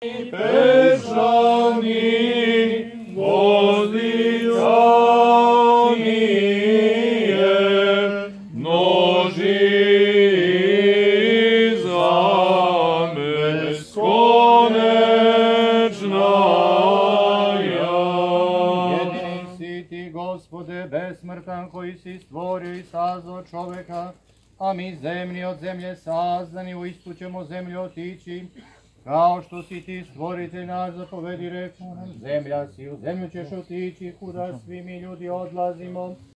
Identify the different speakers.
Speaker 1: Pešani vozlicanje množi za beskonečna
Speaker 2: Jedini si ti, gospode, besmrtan koji si stvorio i sazvao čoveka, a mi zemlji od zemlje sazdani u istu ćemo zemlju otići. Kao što si ti stvoritelj naš zapovedi rekao nam, zemlja si, u zemlju ćeš otići, kuda svi mi ljudi odlazimo.